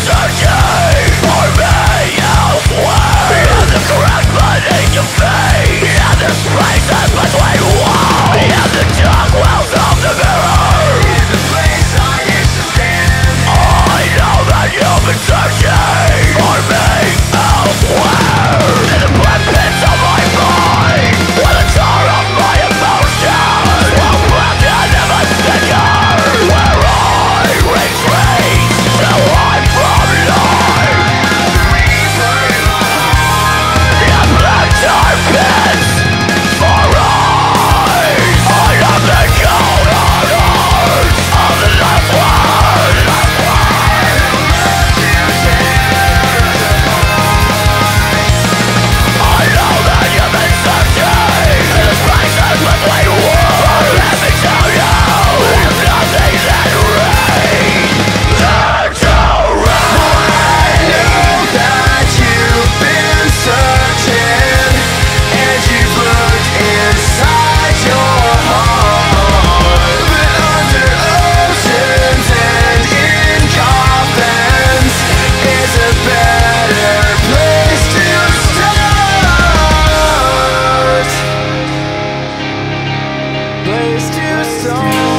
searching song.